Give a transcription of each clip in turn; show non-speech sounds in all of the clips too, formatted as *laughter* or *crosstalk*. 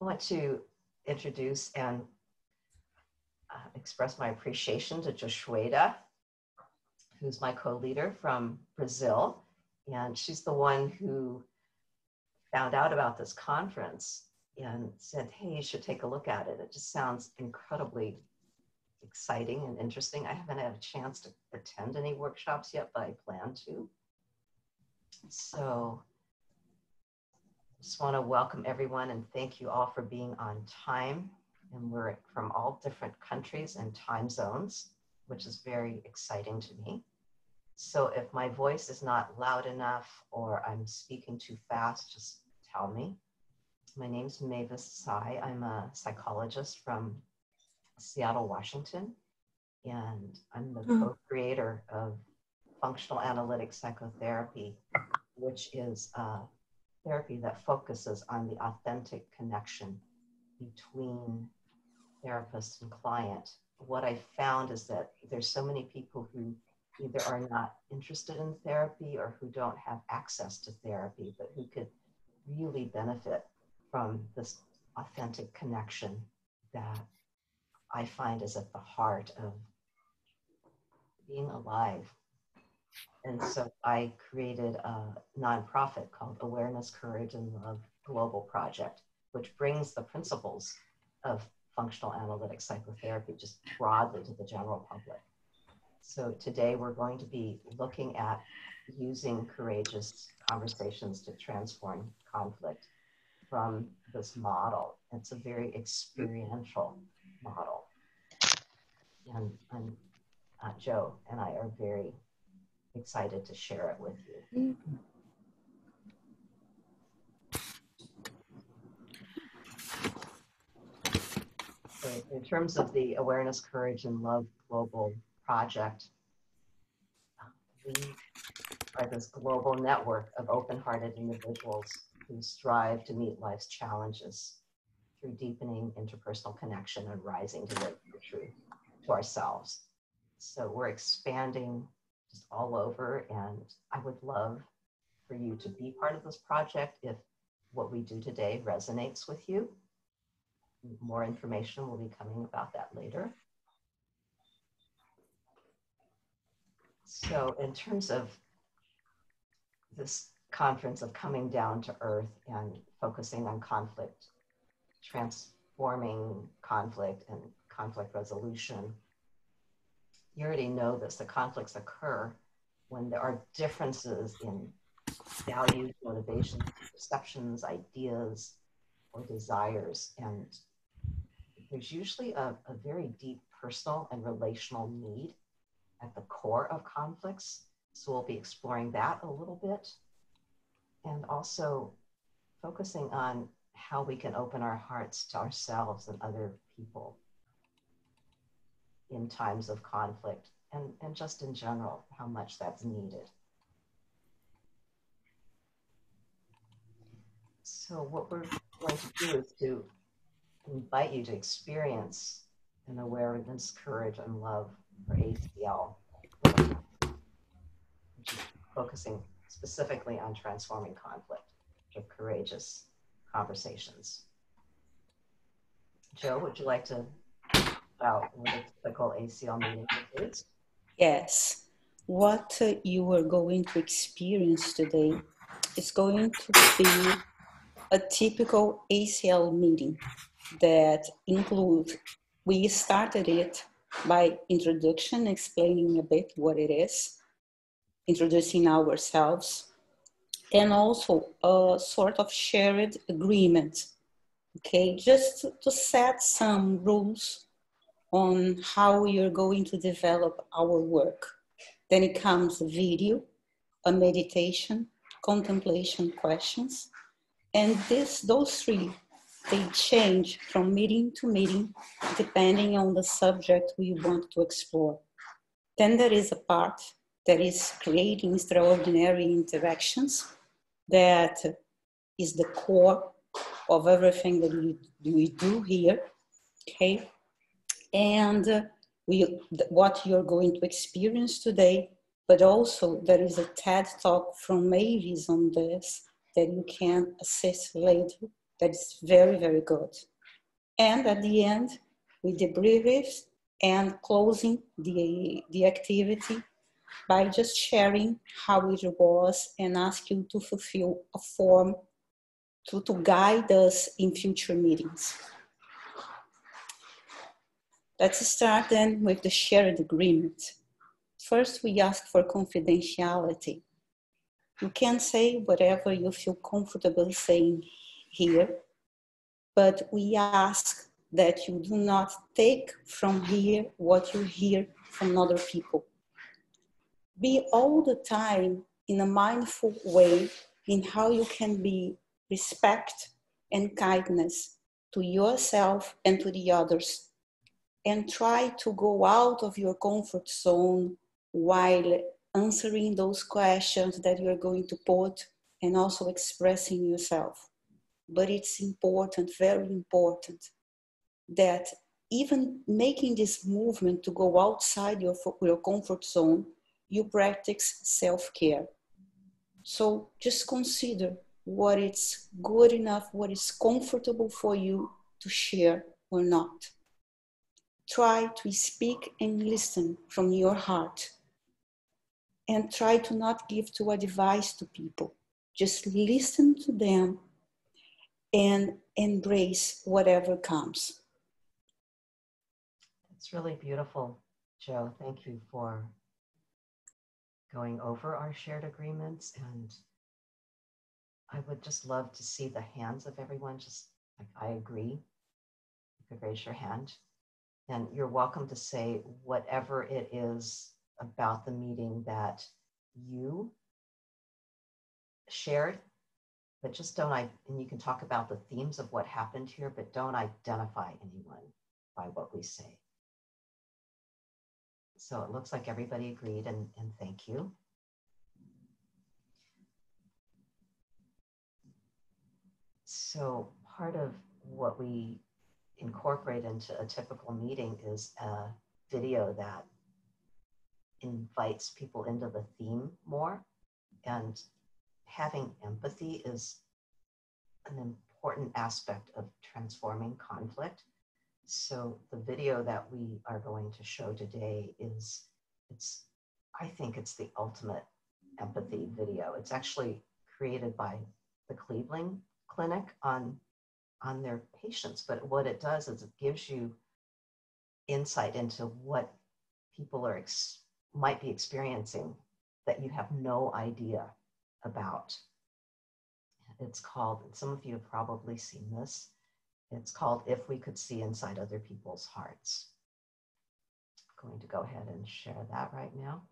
I want to introduce and uh, express my appreciation to Joshueda, who's my co-leader from Brazil. And she's the one who found out about this conference and said, hey, you should take a look at it. It just sounds incredibly exciting and interesting. I haven't had a chance to attend any workshops yet, but I plan to. So just want to welcome everyone and thank you all for being on time. And we're from all different countries and time zones, which is very exciting to me. So if my voice is not loud enough or I'm speaking too fast, just tell me. My name is Mavis Tsai. I'm a psychologist from Seattle, Washington, and I'm the mm. co-creator of functional analytic psychotherapy, which is a therapy that focuses on the authentic connection between therapist and client. What I found is that there's so many people who either are not interested in therapy or who don't have access to therapy, but who could really benefit from this authentic connection that I find is at the heart of being alive. And so I created a nonprofit called Awareness, Courage, and Love Global Project, which brings the principles of functional analytic psychotherapy just broadly to the general public. So today we're going to be looking at using courageous conversations to transform conflict from this model. It's a very experiential model. And, and uh, Joe and I are very excited to share it with you. Mm. So in terms of the Awareness, Courage, and Love Global project, we are this global network of open-hearted individuals who strive to meet life's challenges through deepening interpersonal connection and rising to the truth to ourselves. So we're expanding just all over, and I would love for you to be part of this project if what we do today resonates with you. More information will be coming about that later. So, in terms of this conference of coming down to earth and focusing on conflict, transforming conflict and conflict resolution, you already know this the conflicts occur when there are differences in values, motivations, perceptions, ideas, or desires. And there's usually a, a very deep personal and relational need at the core of conflicts. So we'll be exploring that a little bit and also focusing on how we can open our hearts to ourselves and other people in times of conflict and, and just in general, how much that's needed. So, what we're going to do is to invite you to experience an awareness, courage, and love for ACL, which is focusing specifically on transforming conflict through courageous conversations. Joe, would you like to about what a typical ACL meeting is? Yes. What you are going to experience today is going to be a typical ACL meeting that includes, we started it by introduction, explaining a bit what it is, introducing ourselves, and also a sort of shared agreement. Okay, just to set some rules on how you're going to develop our work. Then it comes a video, a meditation, contemplation questions. And this, those three, they change from meeting to meeting depending on the subject we want to explore. Then there is a part that is creating extraordinary interactions that is the core of everything that we, we do here. Okay, and we, what you're going to experience today, but also there is a TED talk from Mavis on this that you can assess later That is very, very good. And at the end, we debrief and closing the, the activity by just sharing how it was and ask you to fulfill a form to, to guide us in future meetings. Let's start then with the shared agreement. First, we ask for confidentiality. You can say whatever you feel comfortable saying here, but we ask that you do not take from here what you hear from other people. Be all the time in a mindful way in how you can be respect and kindness to yourself and to the others. And try to go out of your comfort zone while answering those questions that you're going to put and also expressing yourself. But it's important, very important, that even making this movement to go outside your, your comfort zone, you practice self care. So just consider what is good enough, what is comfortable for you to share or not. Try to speak and listen from your heart. And try to not give to advice to people. Just listen to them and embrace whatever comes. It's really beautiful, Joe. Thank you for going over our shared agreements and I would just love to see the hands of everyone. Just like, I agree. You could raise your hand. And you're welcome to say whatever it is about the meeting that you shared, but just don't, I, and you can talk about the themes of what happened here, but don't identify anyone by what we say. So it looks like everybody agreed and, and thank you. So part of what we incorporate into a typical meeting is a video that invites people into the theme more. And having empathy is an important aspect of transforming conflict. So the video that we are going to show today is it's I think it's the ultimate empathy video. It's actually created by the Cleveland clinic on on their patients but what it does is it gives you insight into what people are ex- might be experiencing that you have no idea about. It's called some of you have probably seen this it's called if we could see inside other people's hearts. I'm going to go ahead and share that right now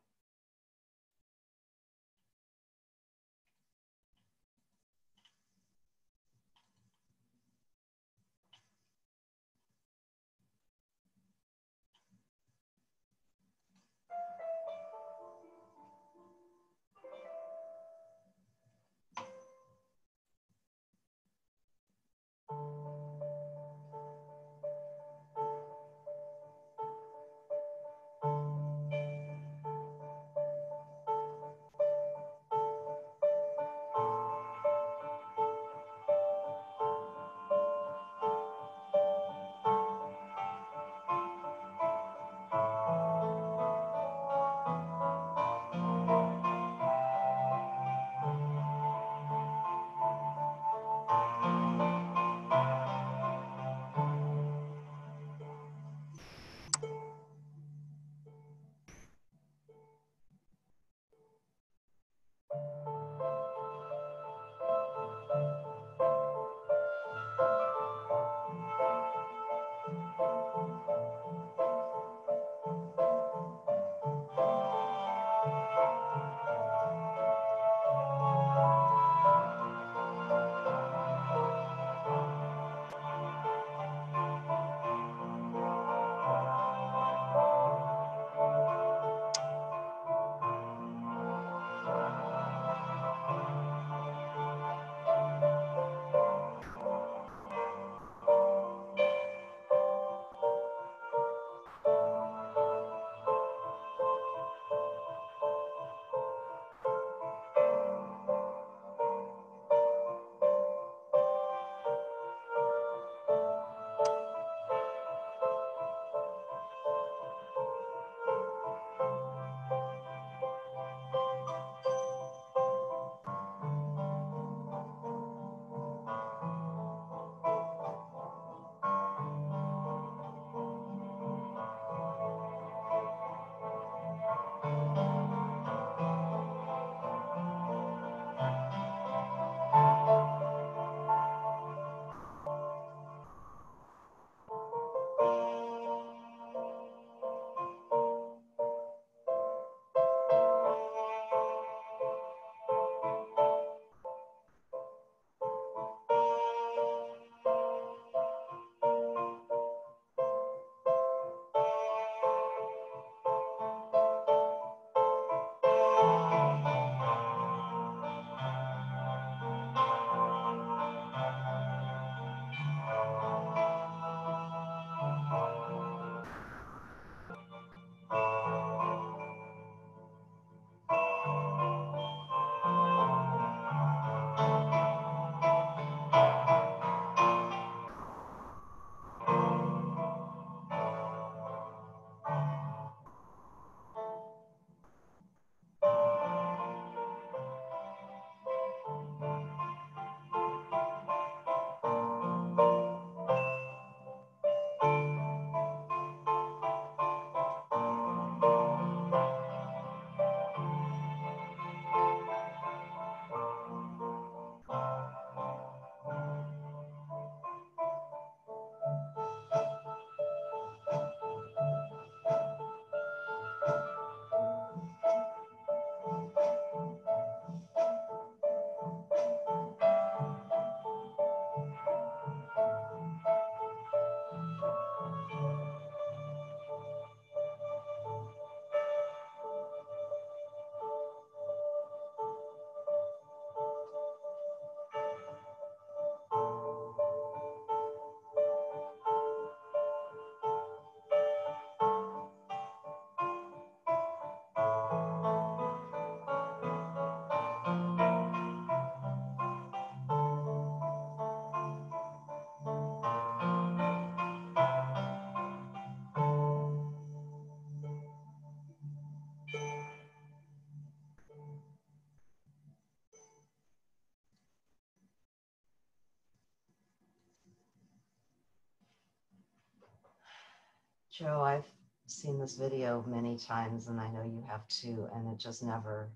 Joe, I've seen this video many times and I know you have too, and it just never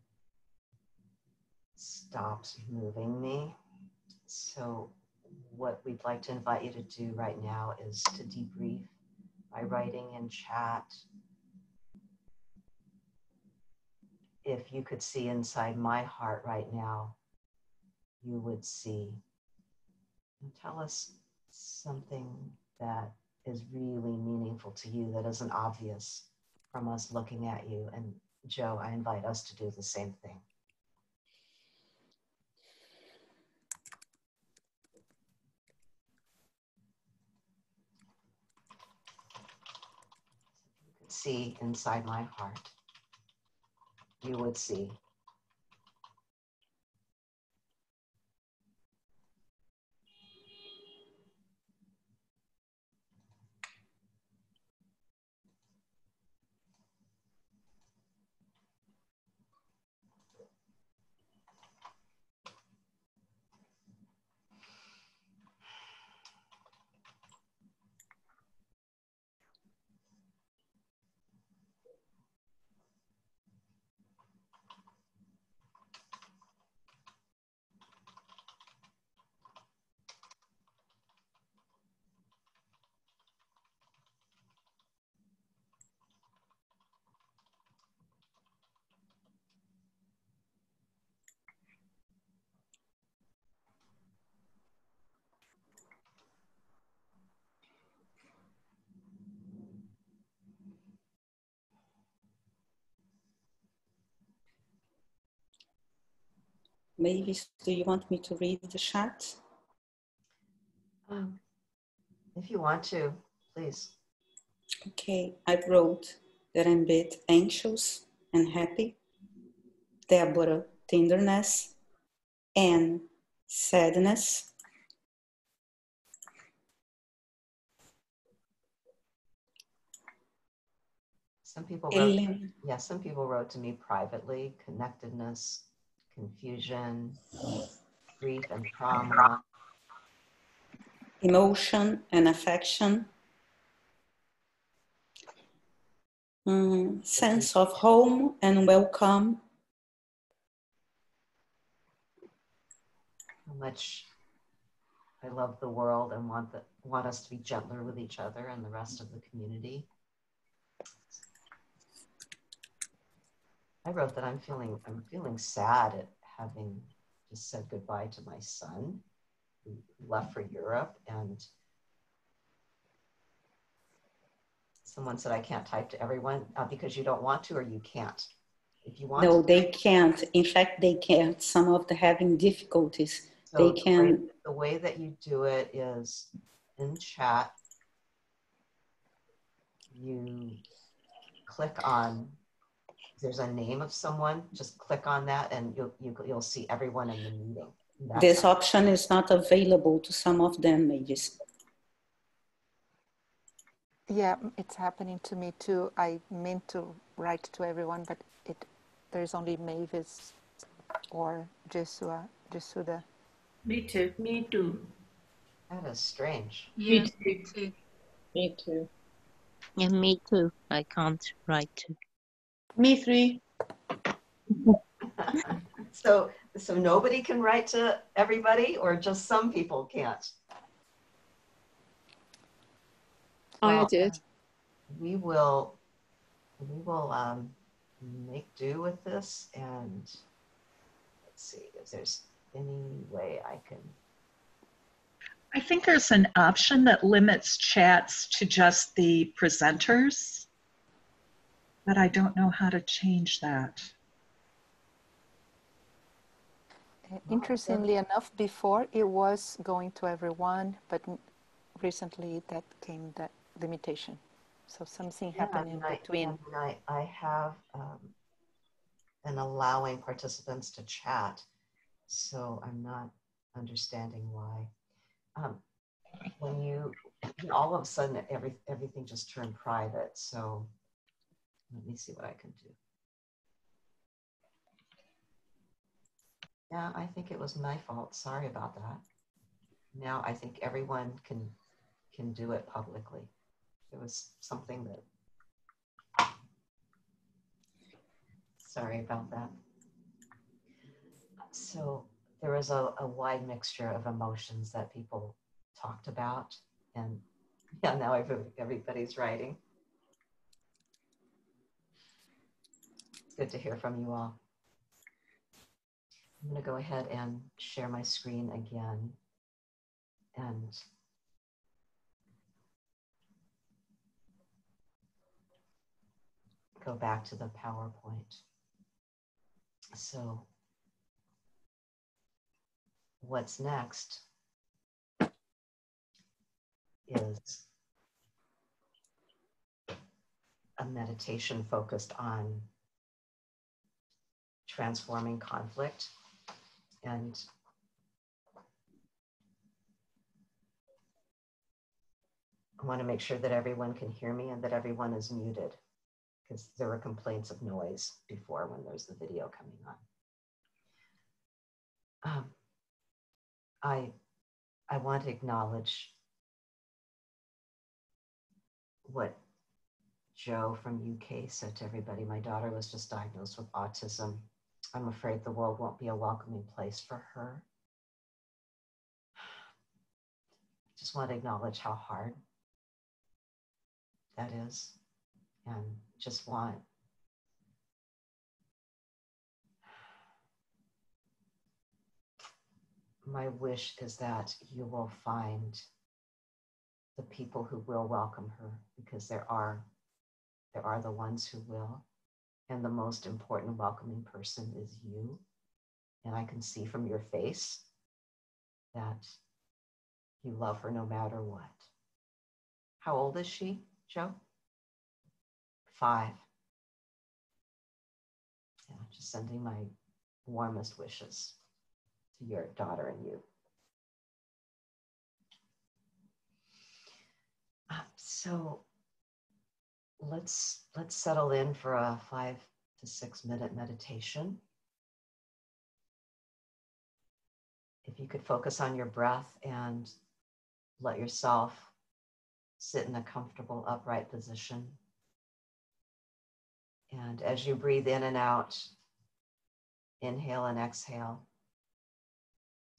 stops moving me. So, what we'd like to invite you to do right now is to debrief by writing in chat. If you could see inside my heart right now, you would see. And tell us something that is really meaningful to you that isn't obvious from us looking at you. And Joe, I invite us to do the same thing. See inside my heart, you would see Mavis, do you want me to read the chat? Um, if you want to, please. Okay, I wrote that I'm a bit anxious and happy. Deborah, tenderness and sadness. Some people wrote, yeah, some people wrote to me privately, connectedness, confusion, grief and trauma, emotion and affection, mm, sense of home and welcome. How much I love the world and want the, want us to be gentler with each other and the rest of the community. I wrote that I'm feeling I'm feeling sad at having just said goodbye to my son who left for Europe and someone said I can't type to everyone uh, because you don't want to or you can't. If you want No, to, they can't. In fact, they can't. Some of the having difficulties. so they the can way, the way that you do it is in chat you click on there's a name of someone, just click on that and you'll, you, will you will see everyone in the meeting. That's this option is not available to some of them, Mavis. Yeah, it's happening to me too. I meant to write to everyone, but it there's only Mavis or Jesua, Jesuda. Me too. Me too. That is strange. Yeah, me too. Me too. Yeah, me too. I can't write to. Me three. *laughs* so, so nobody can write to everybody or just some people can't? I Well, did. We will, we will um, make do with this and let's see if there's any way I can. I think there's an option that limits chats to just the presenters, but I don't know how to change that. Uh, Interestingly enough, before it was going to everyone, but recently that came that limitation. So something Yeah, happened in I- between. I, I have um, an allowing participants to chat, so I'm not understanding why. Um, when you, all of a sudden, every, everything just turned private, so let me see what I can do. Yeah, I think it was my fault. Sorry about that. Now I think everyone can can do it publicly. It was something that. Sorry about that. So there was a, a wide mixture of emotions that people talked about. And *laughs* yeah, now everybody's writing. Good to hear from you all. I'm going to go ahead and share my screen again and go back to the PowerPoint. So what's next is a meditation focused on transforming conflict and I want to make sure that everyone can hear me and that everyone is muted because there were complaints of noise before when there's the video coming on. Um, I, I want to acknowledge what Joe from UK said to everybody. My daughter was just diagnosed with autism. I'm afraid the world won't be a welcoming place for her. I just want to acknowledge how hard that is and just want my wish is that you will find the people who will welcome her because there are there are the ones who will and the most important welcoming person is you. And i can see from your face that you love her no matter what. How old is she joe? Five. Yeah just sending my warmest wishes to your daughter and you. Uh, so let's let's settle in for a five to six minute meditation. If you could focus on your breath and let yourself sit in a comfortable upright position. And as you breathe in and out, inhale and exhale.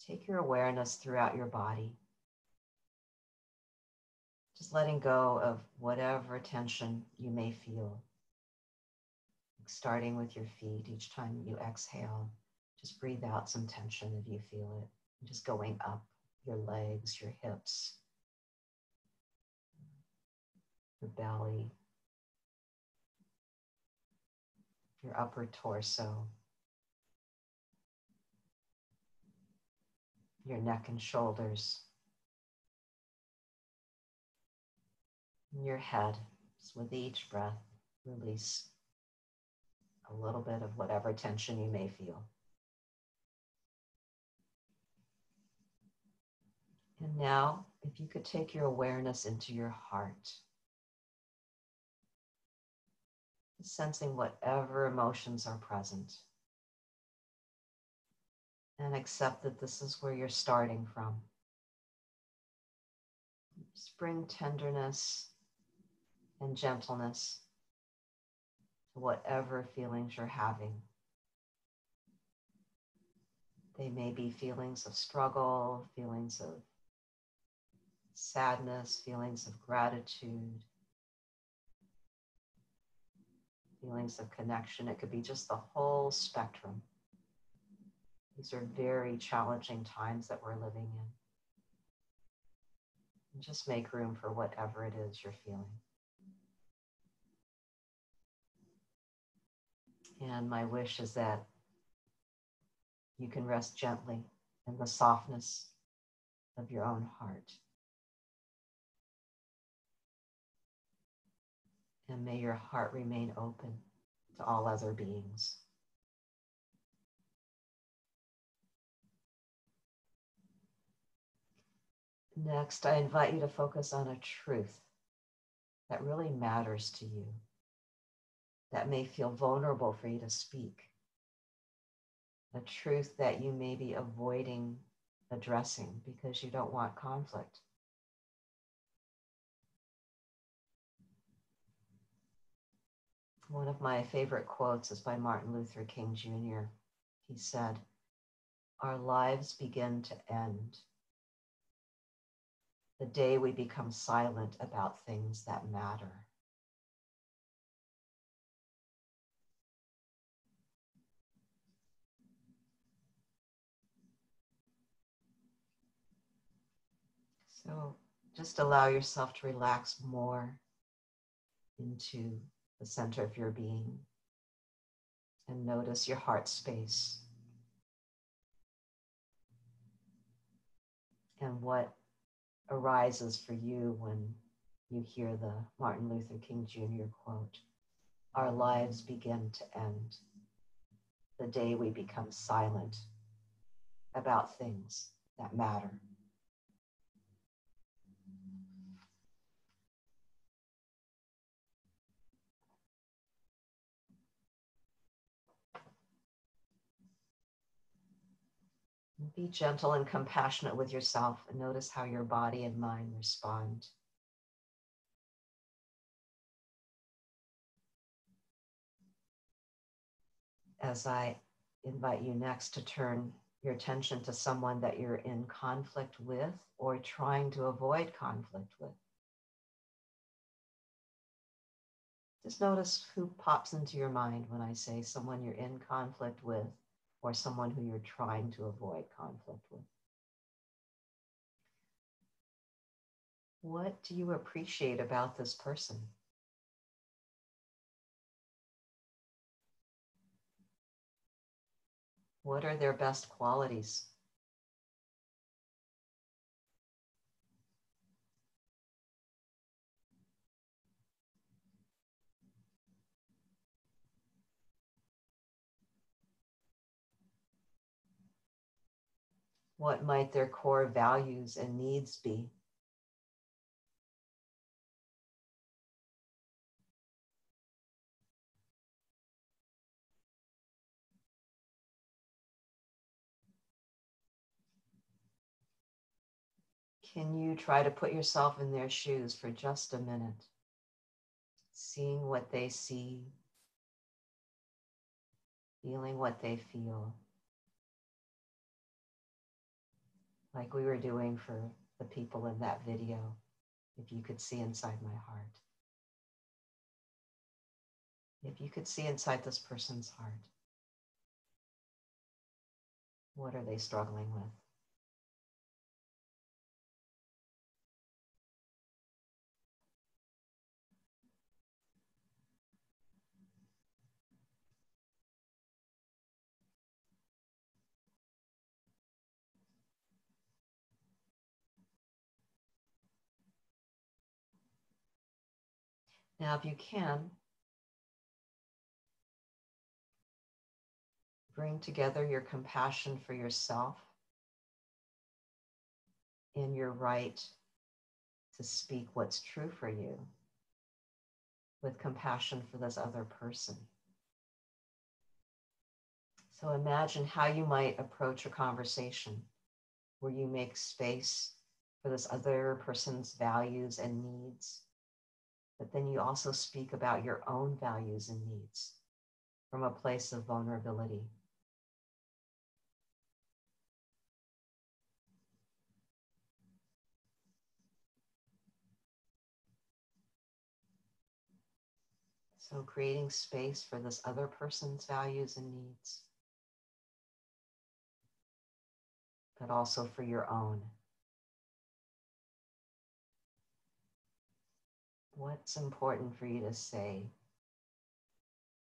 Take your awareness throughout your body. Just letting go of whatever tension you may feel. Starting with your feet, each time you exhale, just breathe out some tension if you feel it. Just going up your legs, your hips, your belly, your upper torso. your neck and shoulders, and your head. So with each breath, release a little bit of whatever tension you may feel. And now, if you could take your awareness into your heart, sensing whatever emotions are present and accept that this is where you're starting from. Spring tenderness and gentleness to whatever feelings you're having. They may be feelings of struggle, feelings of sadness, feelings of gratitude, feelings of connection. It could be just the whole spectrum. These are very challenging times that we're living in. And just make room for whatever it is you're feeling. And my wish is that you can rest gently in the softness of your own heart. And may your heart remain open to all other beings. Next, I invite you to focus on a truth that really matters to you, that may feel vulnerable for you to speak, a truth that you may be avoiding addressing because you don't want conflict. One of my favorite quotes is by Martin Luther King Jr. He said, Our lives begin to end the day we become silent about things that matter. So just allow yourself to relax more into the center of your being and notice your heart space and what arises for you when you hear the Martin Luther King Jr. quote Our lives begin to end the day we become silent about things that matter. Be gentle and compassionate with yourself and notice how your body and mind respond. As I invite you next to turn your attention to someone that you're in conflict with or trying to avoid conflict with. Just notice who pops into your mind when I say someone you're in conflict with or someone who you're trying to avoid conflict with? What do you appreciate about this person? What are their best qualities? What might their core values and needs be? Can you try to put yourself in their shoes for just a minute? Seeing what they see, feeling what they feel. Like we were doing for the people in that video, if you could see inside my heart. If you could see inside this person's heart, what are they struggling with? Now, if you can, bring together your compassion for yourself and your right to speak what's true for you with compassion for this other person. So imagine how you might approach a conversation where you make space for this other person's values and needs but then you also speak about your own values and needs from a place of vulnerability. So, creating space for this other person's values and needs, but also for your own. What's important for you to say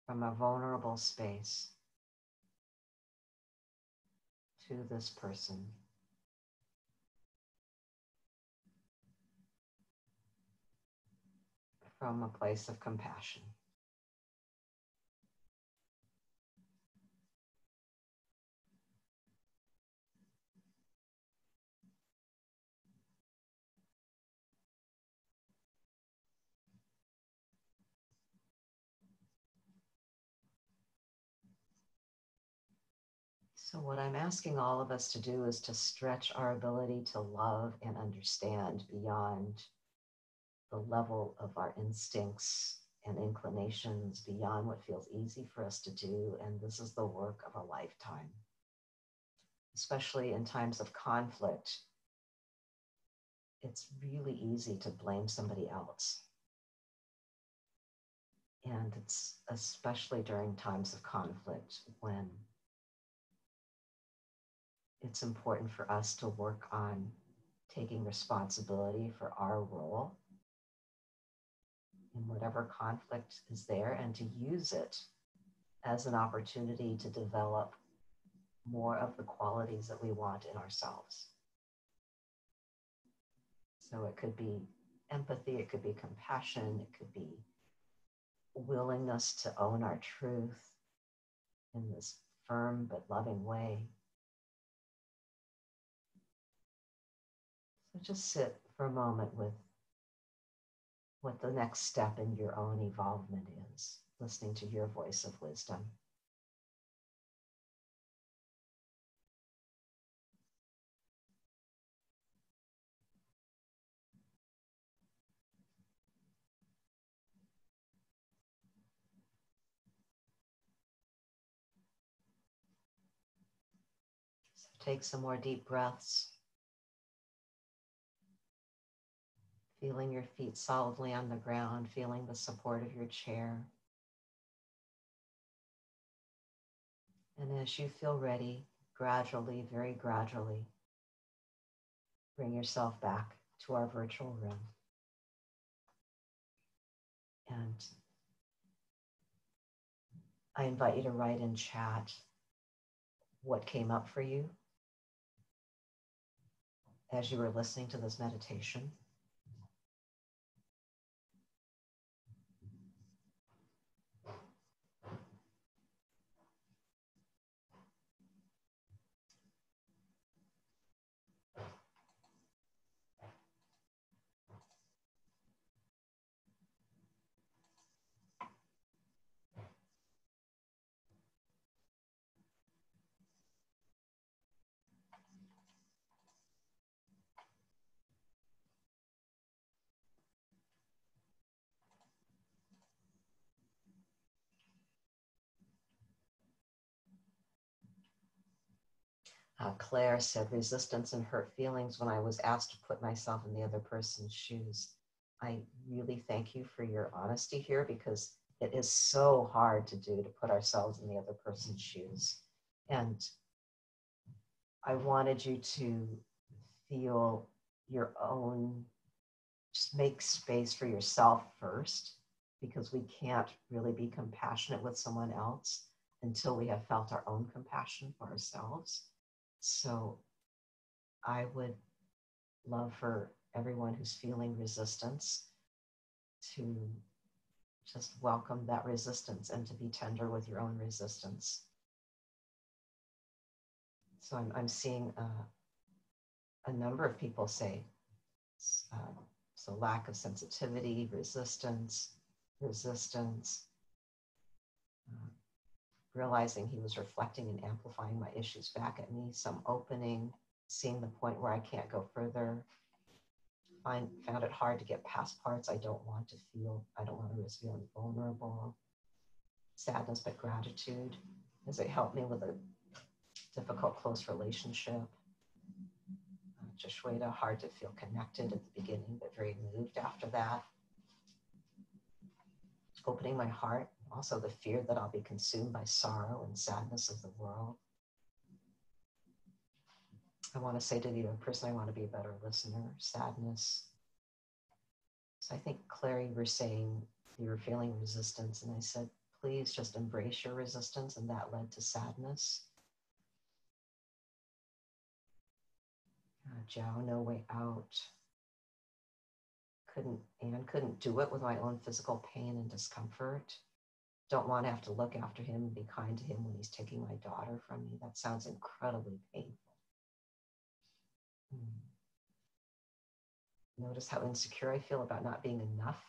from a vulnerable space to this person. From a place of compassion. So, what I'm asking all of us to do is to stretch our ability to love and understand beyond the level of our instincts and inclinations beyond what feels easy for us to do. And this is the work of a lifetime, especially in times of conflict. It's really easy to blame somebody else. And it's especially during times of conflict when it's important for us to work on taking responsibility for our role in whatever conflict is there and to use it as an opportunity to develop more of the qualities that we want in ourselves. So it could be empathy, it could be compassion, it could be willingness to own our truth in this firm but loving way. So just sit for a moment with what the next step in your own evolvement is, listening to your voice of wisdom. Take some more deep breaths. Feeling your feet solidly on the ground, feeling the support of your chair. And as you feel ready, gradually, very gradually, bring yourself back to our virtual room. And I invite you to write in chat what came up for you as you were listening to this meditation. Uh, Claire said, resistance and hurt feelings when I was asked to put myself in the other person's shoes. I really thank you for your honesty here because it is so hard to do to put ourselves in the other person's shoes. And I wanted you to feel your own, just make space for yourself first because we can't really be compassionate with someone else until we have felt our own compassion for ourselves. So I would love for everyone who's feeling resistance to just welcome that resistance and to be tender with your own resistance. So I'm, I'm seeing a number of people say, uh, so lack of sensitivity, resistance, resistance. Uh, realizing he was reflecting and amplifying my issues back at me, some opening, seeing the point where I can't go further. Find, found it hard to get past parts I don't want to feel. I don't want to risk feeling vulnerable. Sadness, but gratitude as it helped me with a difficult, close relationship. Uh, Joshua, hard to feel connected at the beginning, but very moved after that. Opening my heart also the fear that I'll be consumed by sorrow and sadness of the world. I want to say to the other person, I want to be a better listener, sadness. So I think, Claire, you were saying you were feeling resistance, and I said, please just embrace your resistance, and that led to sadness. Uh, Joe, no way out. Couldn't and couldn't do it with my own physical pain and discomfort don't want to have to look after him and be kind to him when he's taking my daughter from me. That sounds incredibly painful. Hmm. Notice how insecure I feel about not being enough.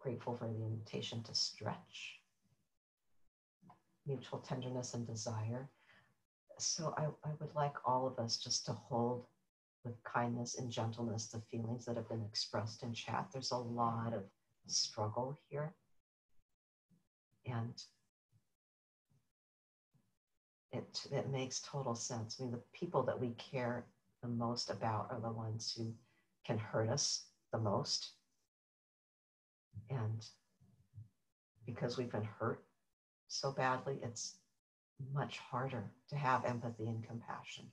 Grateful for the invitation to stretch. Mutual tenderness and desire. So I, I would like all of us just to hold with kindness and gentleness the feelings that have been expressed in chat. There's a lot of struggle here. And it, it makes total sense. I mean, the people that we care the most about are the ones who can hurt us the most. And because we've been hurt so badly, it's much harder to have empathy and compassion.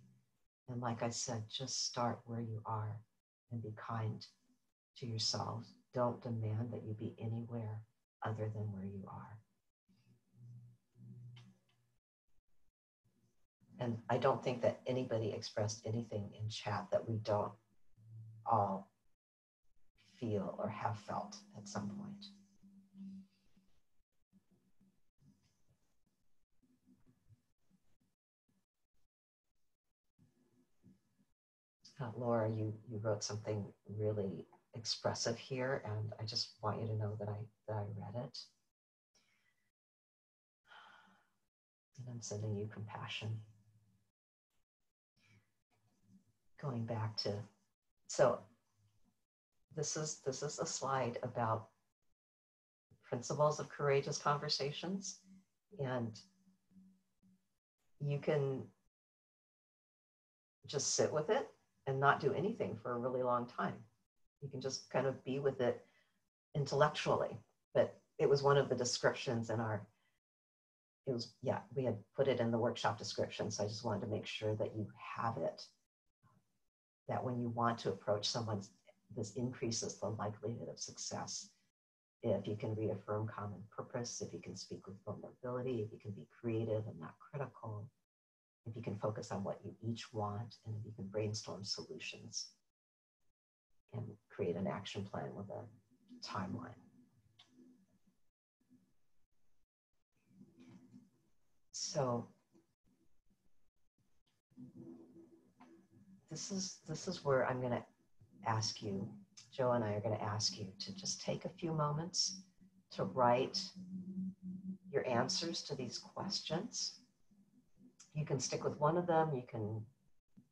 And like I said, just start where you are and be kind to yourselves. Don't demand that you be anywhere other than where you are. And I don't think that anybody expressed anything in chat that we don't all feel or have felt at some point. Uh, Laura, you, you wrote something really expressive here, and I just want you to know that I, that I read it. And I'm sending you compassion. Going back to, so this is this is a slide about principles of courageous conversations, and you can just sit with it and not do anything for a really long time. You can just kind of be with it intellectually. But it was one of the descriptions in our, it was, yeah, we had put it in the workshop description. So I just wanted to make sure that you have it. That when you want to approach someone, this increases the likelihood of success. If you can reaffirm common purpose, if you can speak with vulnerability, if you can be creative and not critical, if you can focus on what you each want and if you can brainstorm solutions and create an action plan with a timeline. So this is this is where I'm going to ask you, Joe and I are going to ask you to just take a few moments to write your answers to these questions you can stick with one of them, you can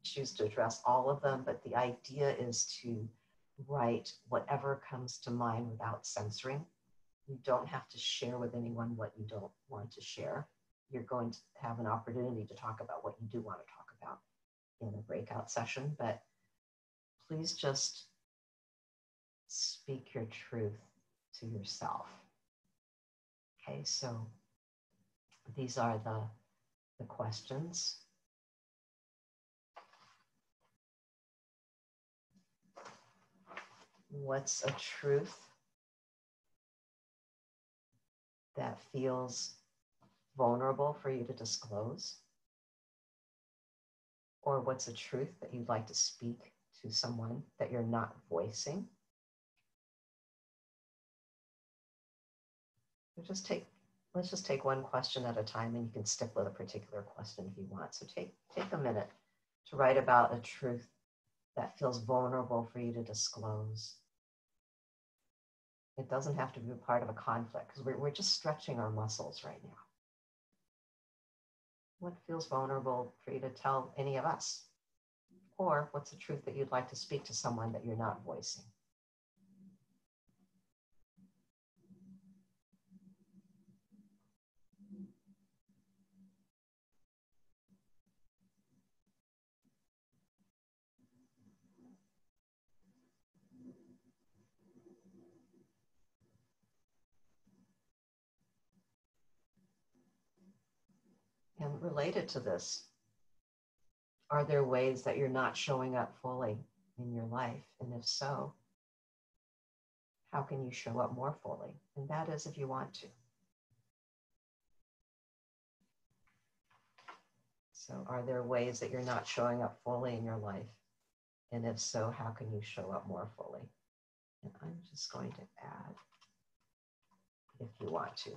choose to address all of them, but the idea is to write whatever comes to mind without censoring. You don't have to share with anyone what you don't want to share. You're going to have an opportunity to talk about what you do want to talk about in a breakout session, but please just speak your truth to yourself. Okay, so these are the the questions. What's a truth that feels vulnerable for you to disclose? Or what's a truth that you'd like to speak to someone that you're not voicing? Just take let's just take one question at a time and you can stick with a particular question if you want. So take, take a minute to write about a truth that feels vulnerable for you to disclose. It doesn't have to be part of a conflict because we're, we're just stretching our muscles right now. What feels vulnerable for you to tell any of us? Or what's the truth that you'd like to speak to someone that you're not voicing? And related to this, are there ways that you're not showing up fully in your life? And if so, how can you show up more fully? And that is if you want to. So, are there ways that you're not showing up fully in your life? And if so, how can you show up more fully? And I'm just going to add if you want to.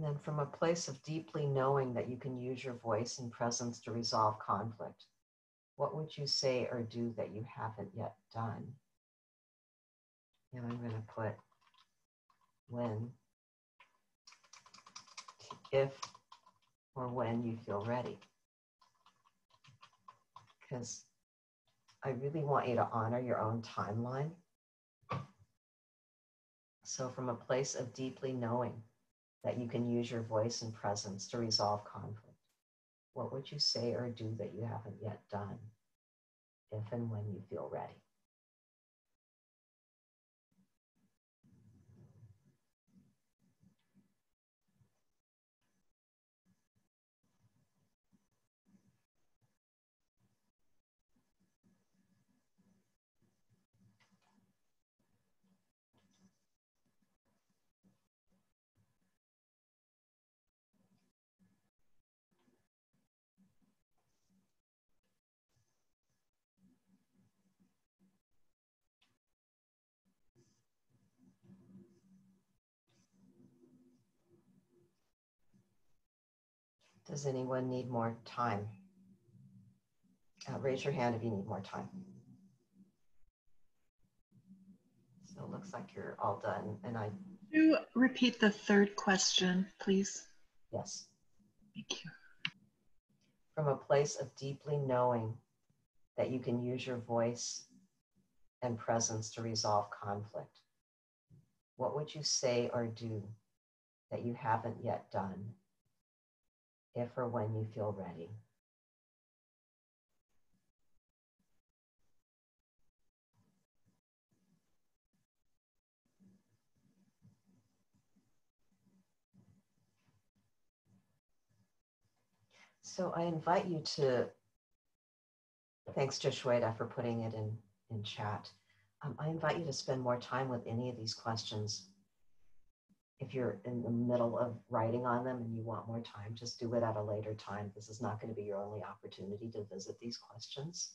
And then from a place of deeply knowing that you can use your voice and presence to resolve conflict, what would you say or do that you haven't yet done? And I'm going to put when, if or when you feel ready. Because I really want you to honor your own timeline. So, from a place of deeply knowing that you can use your voice and presence to resolve conflict, what would you say or do that you haven't yet done if and when you feel ready? Does anyone need more time? Uh, raise your hand if you need more time. So it looks like you're all done. And I, Could you repeat the third question, please? yes, Thank you. from a place of deeply knowing that you can use your voice and presence to resolve conflict, what would you say or do that you haven't yet done if or when you feel ready? So I invite you to, thanks Joshua for putting it in, in chat. Um, I invite you to spend more time with any of these questions. If you're in the middle of writing on them and you want more time, just do it at a later time. This is not going to be your only opportunity to visit these questions.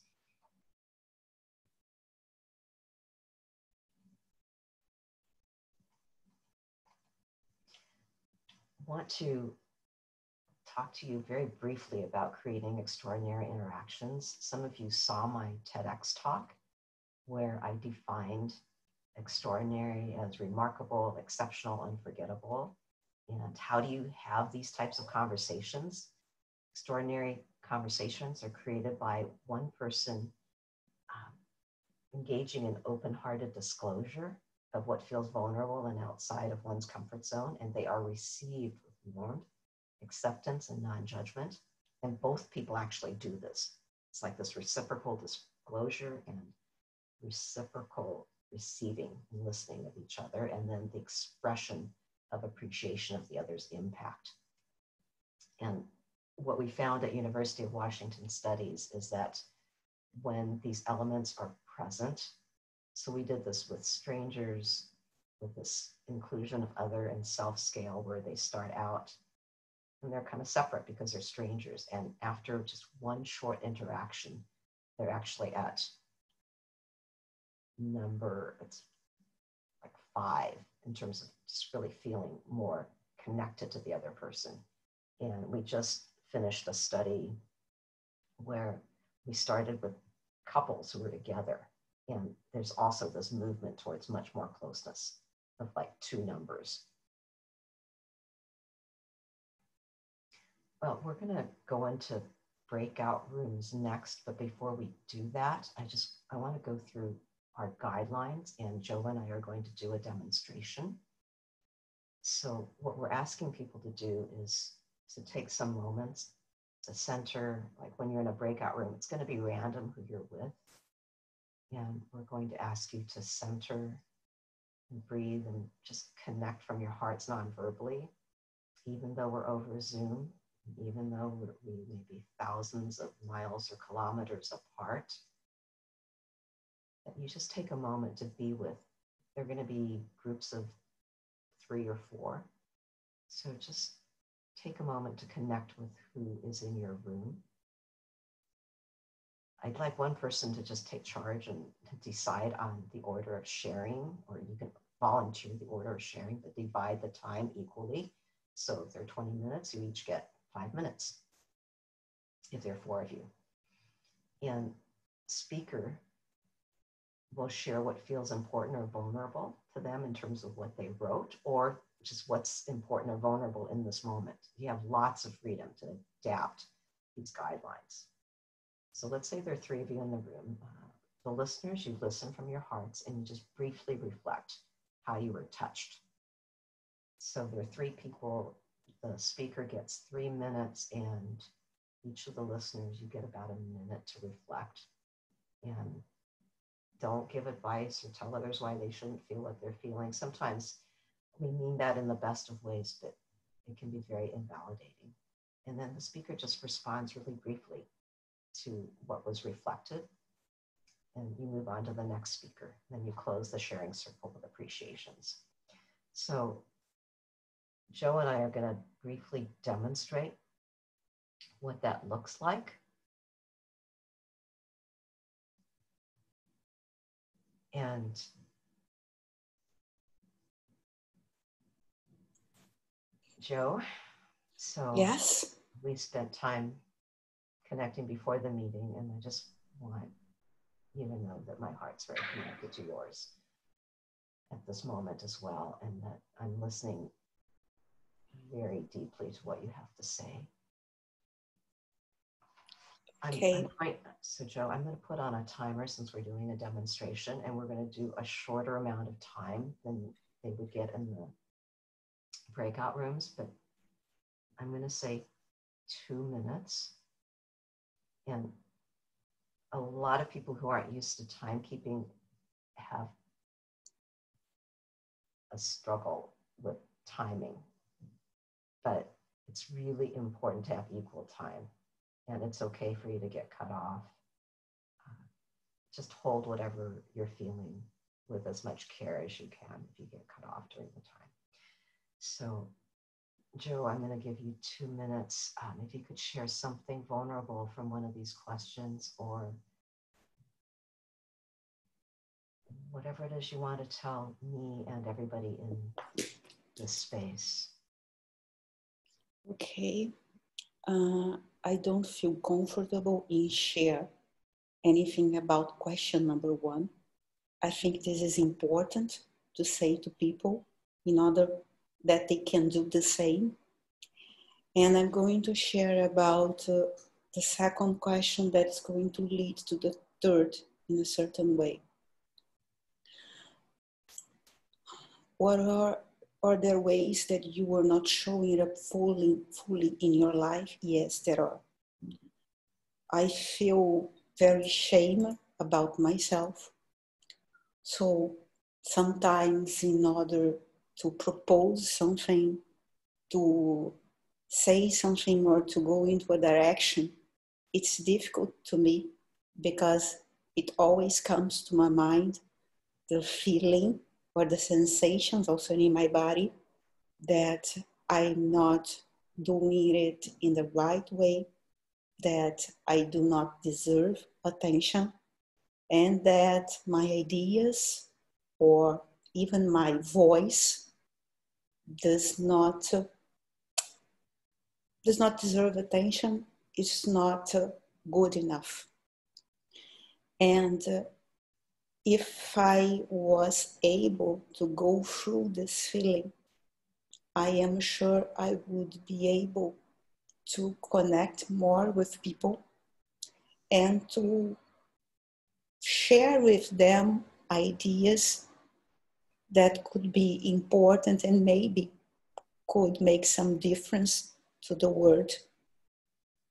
want to talk to you very briefly about creating extraordinary interactions. Some of you saw my TEDx talk where I defined extraordinary as remarkable, exceptional, unforgettable. And how do you have these types of conversations? Extraordinary conversations are created by one person um, engaging in open hearted disclosure of what feels vulnerable and outside of one's comfort zone, and they are received with warmth acceptance and non judgment. And both people actually do this. It's like this reciprocal disclosure and reciprocal receiving and listening of each other, and then the expression of appreciation of the other's impact. And what we found at University of Washington studies is that when these elements are present, so we did this with strangers, with this inclusion of other and self scale, where they start out and they're kind of separate because they're strangers. And after just one short interaction, they're actually at number, it's like five in terms of just really feeling more connected to the other person. And we just finished a study where we started with couples who were together. And there's also this movement towards much more closeness of like two numbers Well, we're going to go into breakout rooms next, but before we do that, I just I want to go through our guidelines, and Joe and I are going to do a demonstration. So what we're asking people to do is to take some moments to center, like when you're in a breakout room, it's going to be random who you're with. And we're going to ask you to center and breathe and just connect from your hearts non-verbally, even though we're over Zoom even though we may be thousands of miles or kilometers apart, that you just take a moment to be with. They're going to be groups of three or four. So just take a moment to connect with who is in your room. I'd like one person to just take charge and decide on the order of sharing, or you can volunteer the order of sharing, but divide the time equally So if there are 20 minutes, you each get five minutes if there are four of you. And speaker will share what feels important or vulnerable to them in terms of what they wrote or just what's important or vulnerable in this moment. You have lots of freedom to adapt these guidelines. So let's say there are three of you in the room. Uh, the listeners, you listen from your hearts and you just briefly reflect how you were touched. So there are three people. The speaker gets three minutes, and each of the listeners, you get about a minute to reflect. And don't give advice or tell others why they shouldn't feel what they're feeling. Sometimes we mean that in the best of ways, but it can be very invalidating. And then the speaker just responds really briefly to what was reflected. And you move on to the next speaker. Then you close the sharing circle with appreciations. So Joe and I are going to briefly demonstrate what that looks like. And Joe, so Yes. we spent time connecting before the meeting, and I just want you to know that my heart's very connected to yours at this moment as well, and that I'm listening very deeply to what you have to say. I'm, Okay. I'm going, so Joe, I'm going to put on a timer since we're doing a demonstration, and we're going to do a shorter amount of time than they would get in the breakout rooms, but I'm going to say two minutes. And a lot of people who aren't used to timekeeping have a struggle with timing. But it's really important to have equal time. And it's okay for you to get cut off. Uh, just hold whatever you're feeling with as much care as you can if you get cut off during the time. So, Joe, I'm going to give you two minutes. Um, if you could share something vulnerable from one of these questions or whatever it is you want to tell me and everybody in this space. Okay. Uh, I don't feel comfortable in share anything about question number one. I think this is important to say to people in order that they can do the same. And I'm going to share about uh, the second question that is going to lead to the third in a certain way. What are are there ways that you were not showing up fully fully in your life? Yes, there are. I feel very shame about myself. So sometimes in order to propose something, to say something or to go into a direction, it's difficult to me because it always comes to my mind the feeling or the sensations also in my body that I'm not doing it in the right way, that I do not deserve attention, and that my ideas or even my voice does not does not deserve attention it's not uh, good enough. And uh, if i was able to go through this feeling i am sure i would be able to connect more with people and to share with them ideas that could be important and maybe could make some difference to the world.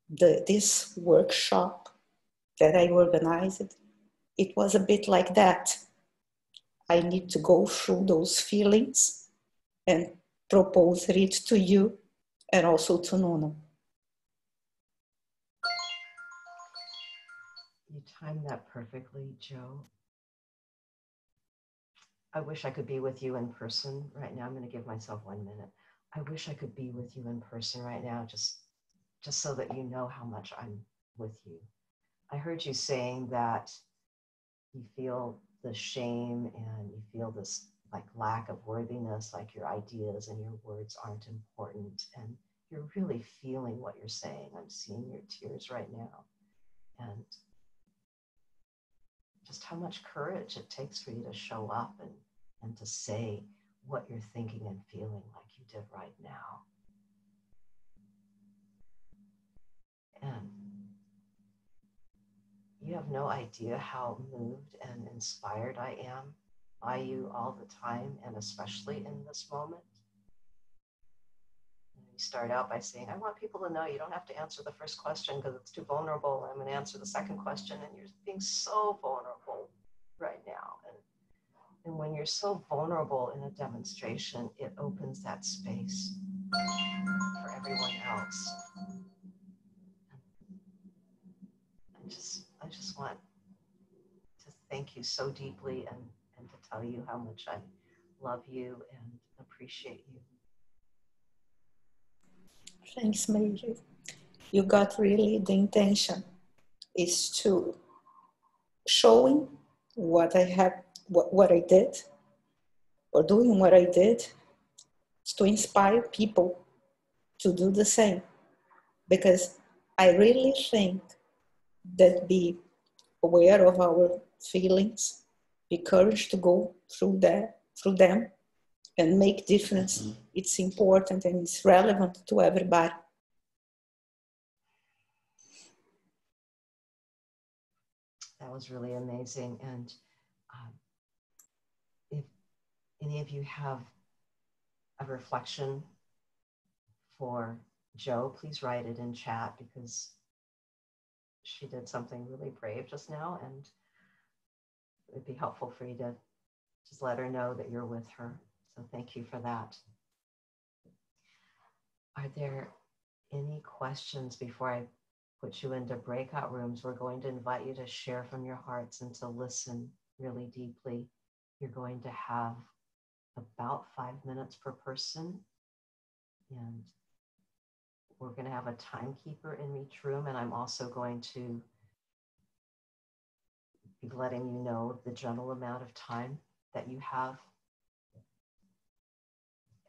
The, this workshop that I organized, it was a bit like that. I need to go through those feelings and propose it to you and also to Nuno. You timed that perfectly, Joe. I wish I could be with you in person right now. I'm going to give myself one minute. I wish I could be with you in person right now, just just so that you know how much I'm with you. I heard you saying that you feel the shame and you feel this like lack of worthiness, like your ideas and your words aren't important, and you're really feeling what you're saying. I'm seeing your tears right now. And just how much courage it takes for you to show up and, and to say what you're thinking and feeling like you did right now. And you have no idea how moved and inspired I am by you all the time, and especially in this moment. You start out by saying, I want people to know you don't have to answer the first question because it's too vulnerable. I'm going to answer the second question, and you're being so vulnerable right now. And, and when you're so vulnerable in a demonstration, it opens that space for everyone else. I just, I just want to thank you so deeply and, and to tell you how much I love you and appreciate you. Thanks, Mary. You got really the intention is to showing what I have, what, what I did, or doing what I did, is to inspire people to do the same. Because I really think that be aware of our feelings, be courage to go through that, through them, and make difference. Mm-hmm. It's important and it's relevant to everybody. That was really amazing. And um, if any of you have a reflection for Joe, please write it in chat because she did something really brave just now and it'd be helpful for you to just let her know that you're with her. So thank you for that. Are there any questions before I put you into breakout rooms? We're going to invite you to share from your hearts and to listen really deeply. You're going to have about five minutes per person. And we're going to have a timekeeper in each room. And I'm also going to be letting you know the general amount of time that you have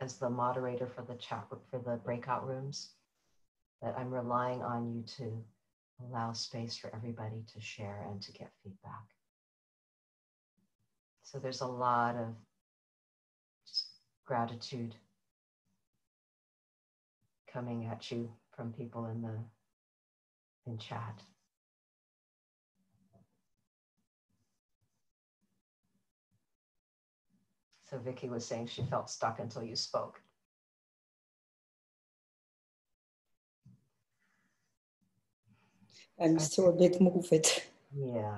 as the moderator for the chat for the breakout rooms that I'm relying on you to allow space for everybody to share and to get feedback. So there's a lot of gratitude coming at you from people in the in chat. So Vicky was saying she felt stuck until you spoke. I'm still a bit moved. Yeah.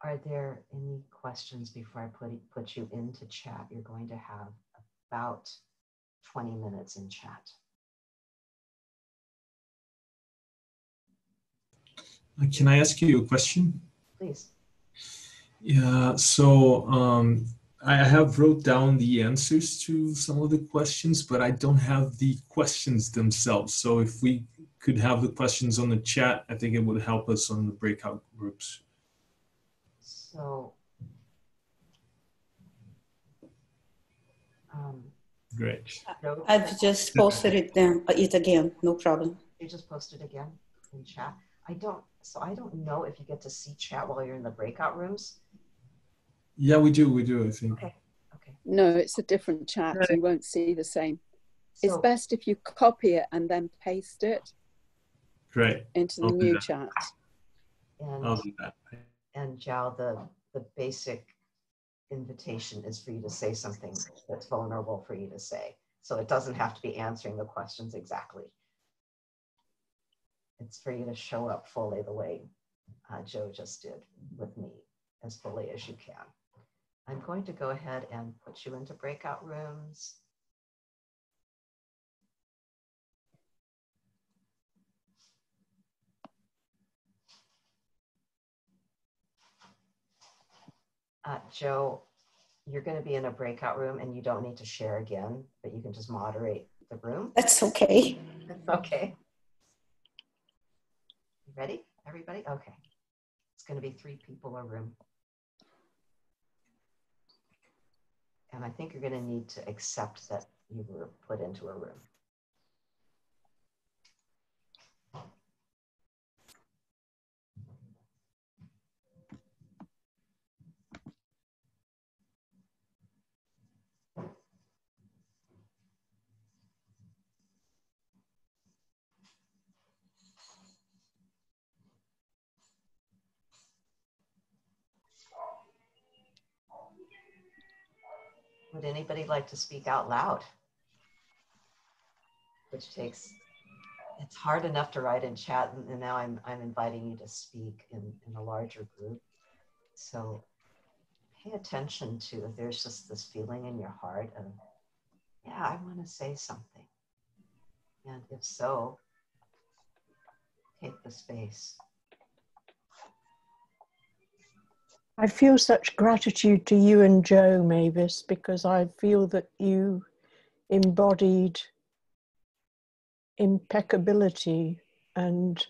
Are there any questions before I put, put you into chat? You're going to have about 20 minutes in chat. Uh, can I ask you a question? Please. Yeah, so um, I have wrote down the answers to some of the questions, but I don't have the questions themselves. So if we could have the questions on the chat, I think it would help us on the breakout groups. So, um, great. I've just posted it then it again. No problem. You just posted again in chat. I don't. So I don't know if you get to see chat while you're in the breakout rooms. Yeah, we do. We do. I think. Okay. Okay. No, it's a different chat. You won't see the same. So, it's best if you copy it and then paste it. Great. Into the I'll new chat. And, I'll do that. And Zhao, the the basic invitation is for you to say something that's vulnerable for you to say. So it doesn't have to be answering the questions exactly. It's for you to show up fully the way uh, Joe just did with me, as fully as you can. I'm going to go ahead and put you into breakout rooms. Uh, Joe, you're going to be in a breakout room and you don't need to share again, but you can just moderate the room. That's okay. okay. You ready, everybody? Okay. It's going to be three people a room. And I think you're going to need to accept that you were put into a room. Would anybody like to speak out loud? Which takes, it's hard enough to write in chat, and now I'm, I'm inviting you to speak in, in a larger group. So pay attention to if there's just this feeling in your heart of, yeah, I want to say something. And if so, take the space. I feel such gratitude to you and Joe Mavis because I feel that you embodied impeccability and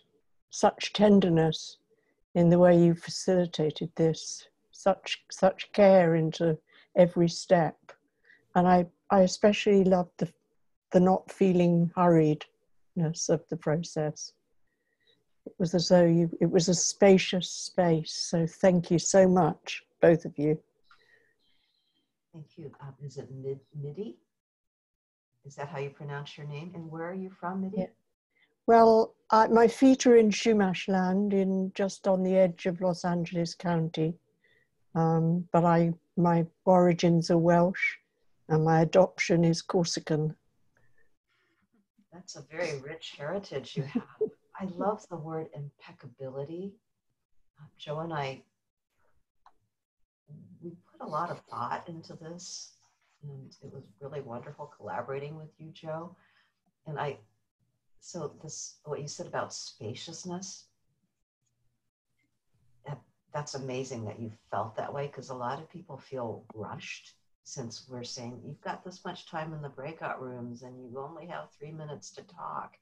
such tenderness in the way you facilitated this, such such care into every step. And I, I especially loved the the not feeling hurriedness of the process. It was as though you, it was a spacious space. So thank you so much, both of you. Thank you. Um, is it Mid Midi? Is that how you pronounce your name? And where are you from, Midi? Yeah. Well, uh, my feet are in Chumash land, in just on the edge of Los Angeles County. Um, but I, my origins are Welsh, and my adoption is Corsican. That's a very rich heritage you have. I love the word impeccability. Uh, Joe and I, we put a lot of thought into this, and it was really wonderful collaborating with you, Joe. And I, so this, what you said about spaciousness, that, that's amazing that you felt that way because a lot of people feel rushed since we're saying you've got this much time in the breakout rooms and you only have three minutes to talk.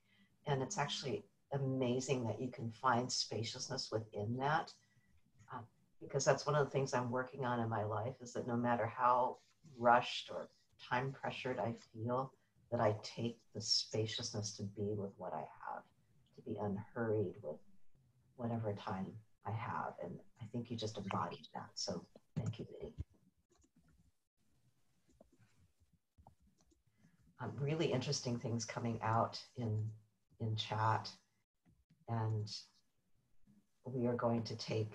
And it's actually amazing that you can find spaciousness within that. Um, because that's one of the things I'm working on in my life is that no matter how rushed or time pressured I feel, that I take the spaciousness to be with what I have, to be unhurried with whatever time I have. And I think you just embodied that. So thank you, Midi. Um, really interesting things coming out in in chat and we are going to take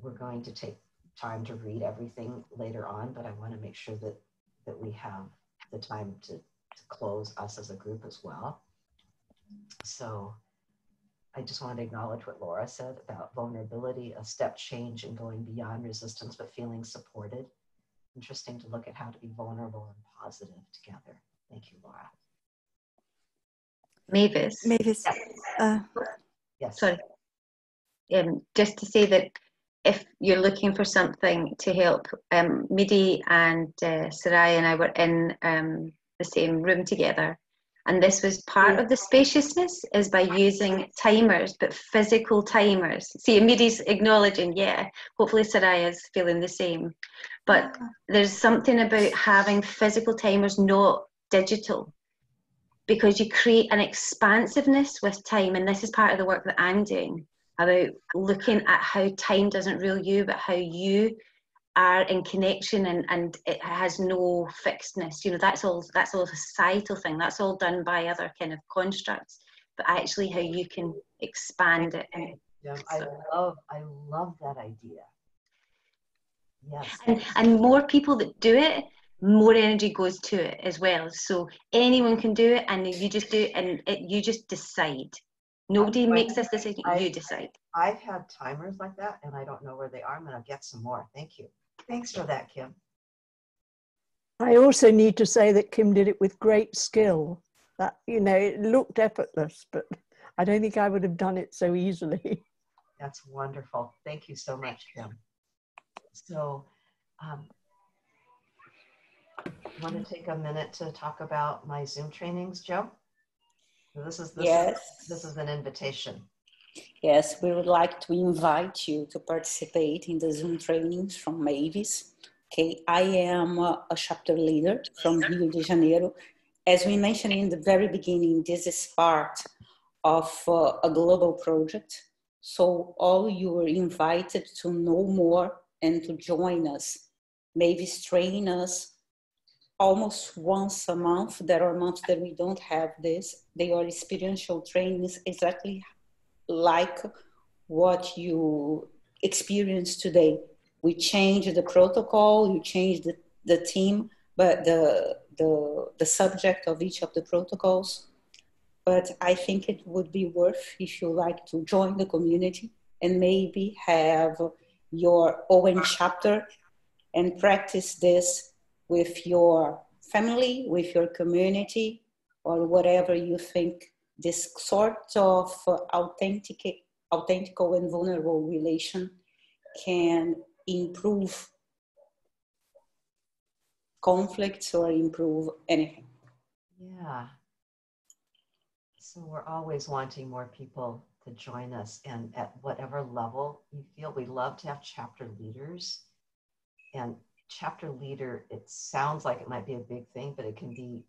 we're going to take time to read everything later on but i want to make sure that that we have the time to, to close us as a group as well. So i just want to acknowledge what laura said about vulnerability a step change in going beyond resistance but feeling supported. Interesting to look at how to be vulnerable and positive together. Thank you laura Mavis. Mavis. Uh, yes. Sorry. Um, just to say that if you're looking for something to help, um, Midi and uh, Sarai and I were in um, the same room together. And this was part of the spaciousness is by using timers, but physical timers. See, Midi's acknowledging, yeah, hopefully Sarai is feeling the same. But there's something about having physical timers, not digital because you create an expansiveness with time. And this is part of the work that i'm doing about looking at how time doesn't rule you but how you are in connection and, and it has no fixedness. You know that's all that's all a societal thing. That's all done by other kind of constructs but actually how you can expand it. And, yeah, i love i love that idea. Yes. And and more people that do it more energy goes to it as well. So anyone can do it, and you just do it, and it, you just decide. Nobody makes this decision. I, you decide. I've had timers like that, and I don't know where they are. I'm going to get some more. Thank you. Thanks for that, Kim. I also need to say that Kim did it with great skill. That you know, it looked effortless, but I don't think I would have done it so easily. That's wonderful. Thank you so much, Kim. So, um, want to take a minute to talk about my Zoom trainings, Joe? This is this, yes. Is, this is an invitation. Yes, we would like to invite you to participate in the Zoom trainings from Mavis Okay, I am a, a chapter leader from Rio de Janeiro. As we mentioned in the very beginning, this is part of uh, a global project. So all you are invited to know more and to join us. Mavis train us almost once a month. There are months that we don't have this. They are experiential trainings exactly like what you experience today. We change the protocol, you change the, the team, but the, the, the subject of each of the protocols. But I think it would be worth if you like to join the community and maybe have your own chapter and practice this with your family, with your community, or whatever you think this sort of authentic, authentic and vulnerable relation can improve conflicts or improve anything. Yeah. So we're always wanting more people to join us and at whatever level you feel. We love to have chapter leaders. And chapter leader, it sounds like it might be a big thing, but it can be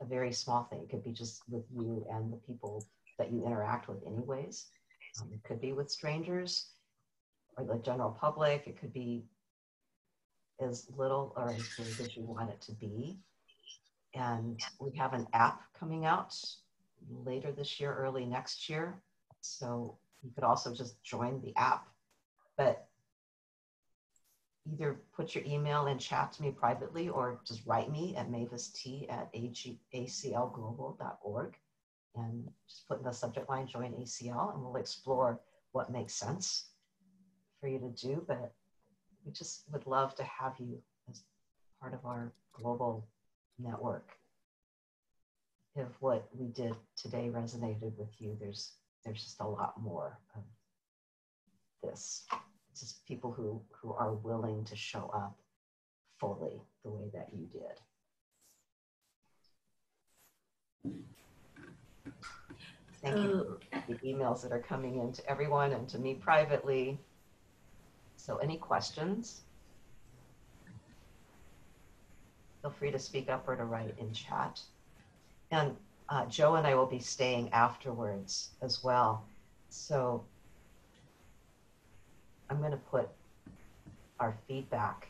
a very small thing. It could be just with you and the people that you interact with, anyways. Um, it could be with strangers or the general public. It could be as little or as big as you want it to be. And we have an app coming out later this year, early next year. So you could also just join the app, but either put your email and chat to me privately or just write me at mavist at aclglobal.org and just put in the subject line join ACL and we'll explore what makes sense for you to do. But we just would love to have you as part of our global network. If what we did today resonated with you, there's there's just a lot more of this. Just people who who are willing to show up fully the way that you did. Thank you for the emails that are coming in to everyone and to me privately. So any questions? Feel free to speak up or to write in chat. And uh, Joe and I will be staying afterwards as well. So I'm going to put our feedback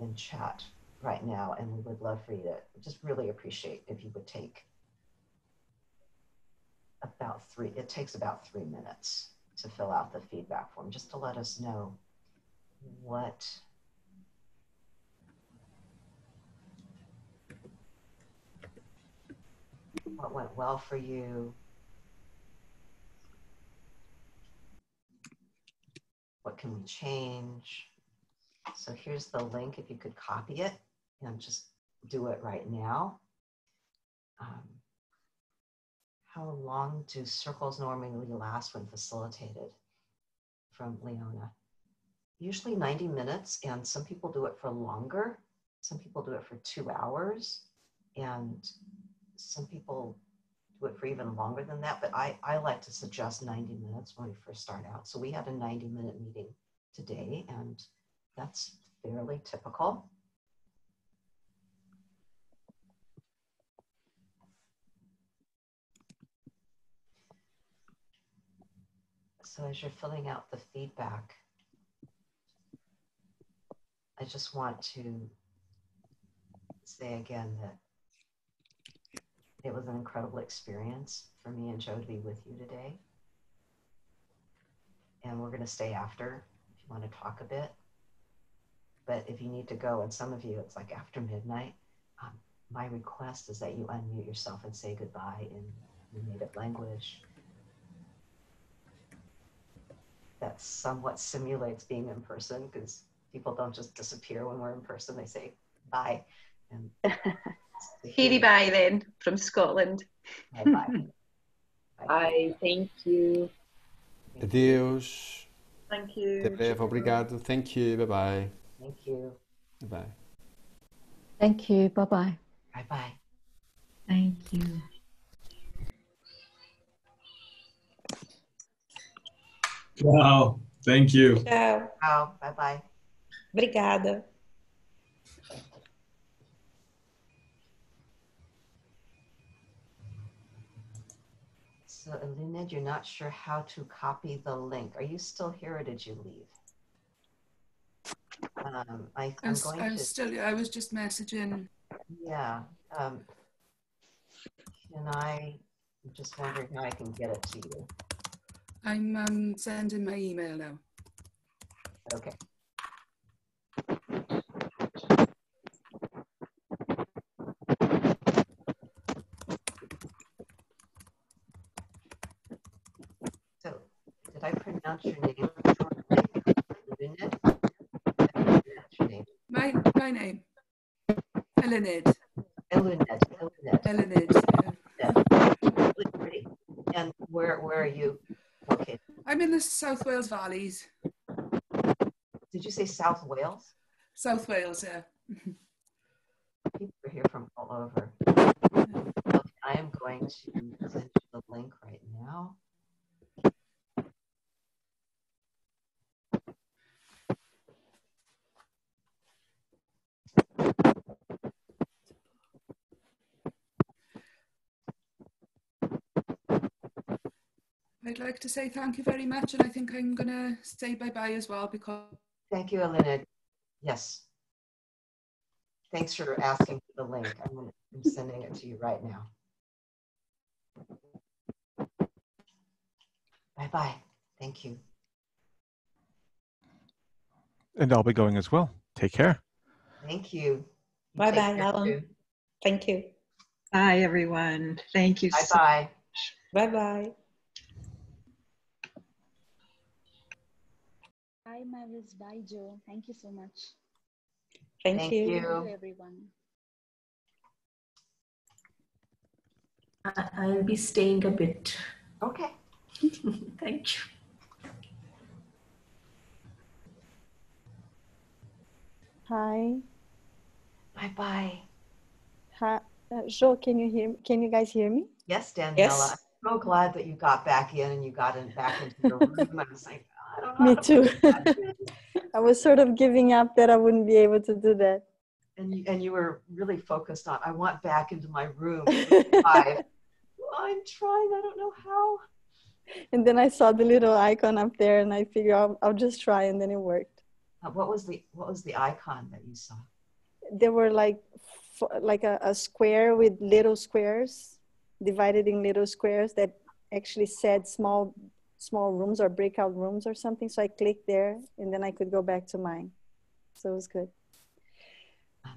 in chat right now, and we would love for you to just really appreciate if you would take about three, it takes about three minutes to fill out the feedback form just to let us know what what went well for you what can we change? So here's the link if you could copy it and just do it right now. Um, how long do circles normally last when facilitated? From leona. Usually 90 minutes, and some people do it for longer. Some people do it for two hours, and some people it for even longer than that. But I, I like to suggest 90 minutes when we first start out. So we had a 90 minute meeting today, and that's fairly typical. So as you're filling out the feedback, I just want to say again that it was an incredible experience for me and Joe to be with you today. And we're going to stay after if you want to talk a bit. But if you need to go, and some of you, it's like after midnight, um, my request is that you unmute yourself and say goodbye in your native language. That somewhat simulates being in person because people don't just disappear when we're in person. They say bye. And *laughs* Fairy bye then from Scotland. Oh, bye *laughs* bye. bye. Thank you. Adeus. Thank you. Até breve. Obrigado. Thank you. Bye bye. Thank you. Bye bye. Thank you. Bye bye. Bye bye. Thank you. Wow. Thank you. Tchau. Tchau. Bye bye. Obrigada. So, Elined, you're not sure how to copy the link. Are you still here or did you leave? Um, I, I'm going I to. still, I was just messaging. Yeah. Um, can I, I'm just wondering how I can get it to you. I'm um, sending my email now. Okay. So, did I pronounce your name correctly? Luned? Did I pronounce your name? My, my name. Elinid. Eluned. Eluned. Elinid. yeah. Really pretty. And where where are you located? I'm in the South Wales Valleys. Did you say South Wales? South Wales, yeah. People are here from all over. Okay, I am going to send you the link right now. I'd like to say thank you very much, and I think I'm going to say bye bye as well because Thank you, Elena. Yes. Thanks for asking for the link. I'm, gonna, I'm sending it to you right now. Bye bye. Thank you. And I'll be going as well. Take care. Thank you. You Bye take bye, care, Alan. too. Thank you. Bye, everyone. Thank you. Bye so bye. Bye bye. Hi, Mavis. Bye, Joe. Thank you so much. Thank, Thank you. you. Thank you, everyone. I- I'll be staying a bit. Okay. *laughs* Thank you. Hi. Bye bye. Hi. Uh, Jo, can you hear? Can you guys hear me? Yes, Daniela. Yes. I'm so glad that you got back in and you got in back into your room. *laughs* I was like, I don't know. Me *laughs* too. *laughs* I was sort of giving up that I wouldn't be able to do that. and you and you were really focused on I want back into my room. *laughs* I, I'm trying. I don't know how. And then I saw the little icon up there, and I figured I'll, I'll just try, and then it worked. Uh, what was the what was the icon that you saw? There were like like a, a square with little squares divided in little squares that actually said small small rooms or breakout rooms or something. So I clicked there, and then I could go back to mine. So it was good.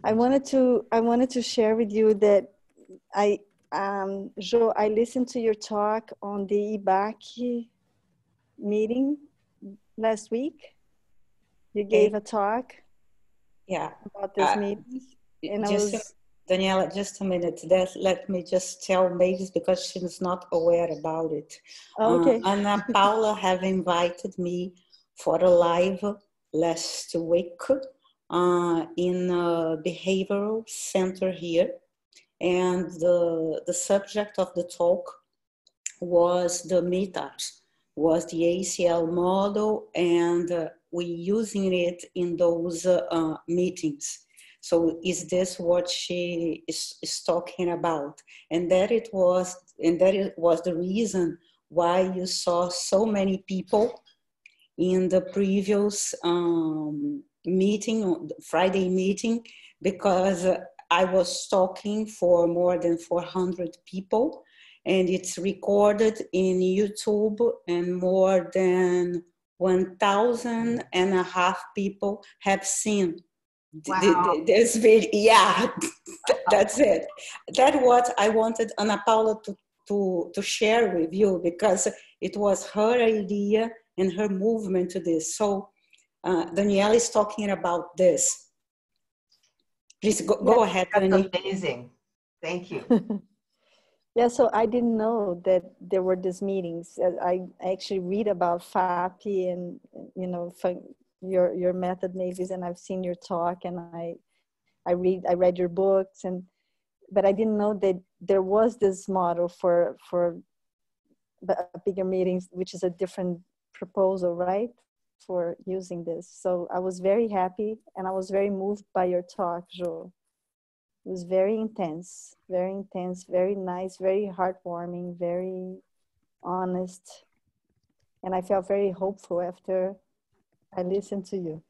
I wanted to I wanted to share with you that I um Jo, I listened to your talk on the IBAC meeting last week. You gave a talk Yeah. about this Uh, meeting, and I was Daniela, just a minute. That, let me just tell Mavis because she's not aware about it. Okay. Uh, Ana *laughs* Paula have invited me for a live last week uh, in a behavioral center here. And the, the subject of the talk was the meetups, was the ACL model, and uh, we using it in those uh, meetings. So is this what she is, is talking about? And that it was, and that it was the reason why you saw so many people in the previous um, meeting, Friday meeting, because I was talking for more than 400 people and it's recorded in YouTube and more than 1,000 and a half people have seen Wow. this video. Yeah, *laughs* that's it. That's what I wanted Ana Paula to, to, to share with you because it was her idea and her movement to this. So uh, Danielle is talking about this. Please go, go ahead, That's Dani. amazing. Thank you. *laughs* yeah. So I didn't know that there were these meetings. I I actually read about FAPI and you know fun- your your method, Mavis, and I've seen your talk, and I I read I read your books, and but I didn't know that there was this model for for bigger meetings, which is a different proposal, right? For using this. So I was very happy and I was very moved by your talk, Jo. It was very intense, very intense, very nice, very heartwarming, very honest. And I felt very hopeful after I listened to you.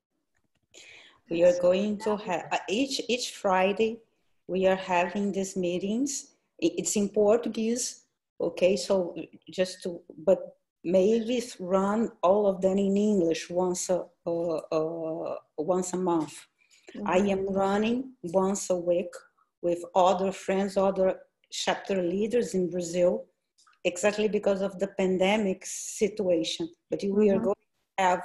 We are going to have uh, each each Friday. We are having these meetings. It's in Portuguese, okay? So just to, but Mavis run all of them in English once a uh, uh, once a month. Mm -hmm. I am running once a week with other friends, other chapter leaders in Brazil, exactly because of the pandemic situation. But we mm -hmm. are going to have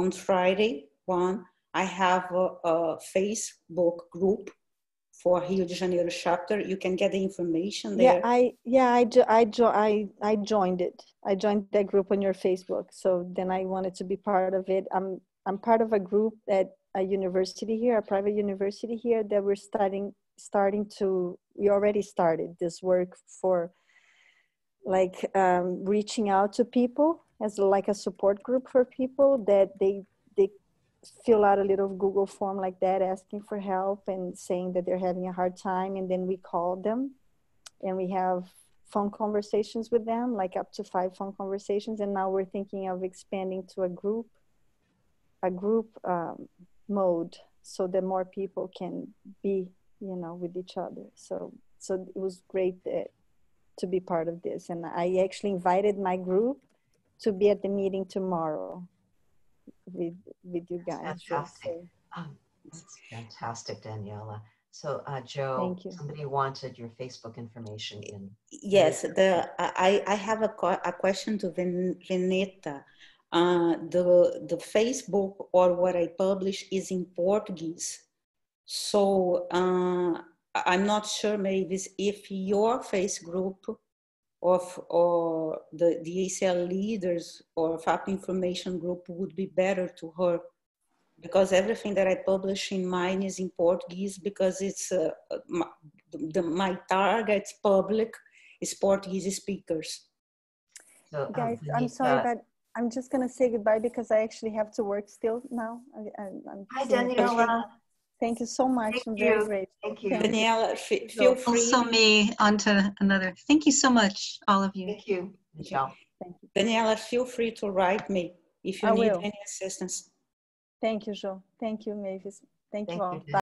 on Friday one I have a, a Facebook group for Rio de Janeiro chapter. You can get the information there. Yeah, I yeah I jo- I, jo- I I joined it. I joined that group on your Facebook. So then I wanted to be part of it. I'm I'm part of a group at a university here, a private university here that we're starting starting to. We already started this work for like um, reaching out to people as like a support group for people that they they fill out a little Google form like that, asking for help and saying that they're having a hard time. And then we call them and we have phone conversations with them, like up to five phone conversations. And now we're thinking of expanding to a group, a group um, mode so that more people can be, you know, with each other. So, so it was great that, to be part of this. And I actually invited my group to be at the meeting tomorrow with with you guys. Fantastic. Um, that's fantastic, Daniela. So, uh, Joe, somebody wanted your Facebook information in. Yes, the I, I have a, a question to Ven, Veneta. Uh, the the Facebook or what I publish is in Portuguese, so uh, I'm not sure maybe if your face group of or the, the ACL leaders or FAP information group would be better to her because everything that I publish in mine is in Portuguese because it's uh, my, the, my target public is Portuguese speakers. So, um, Guys, I'm sorry, but I'm just gonna say goodbye because I actually have to work still now. I, am Hi, Daniela. Thank you so much. Thank I'm you. very grateful. Thank you. Daniela, feel free. Also me onto another. Thank you so much, all of you. Thank you, Michelle. Thank you. Daniela, feel free to write me if you I need will. any assistance. Thank you, Joe. Thank you, Mavis. Thank, Thank you all. you, Bye.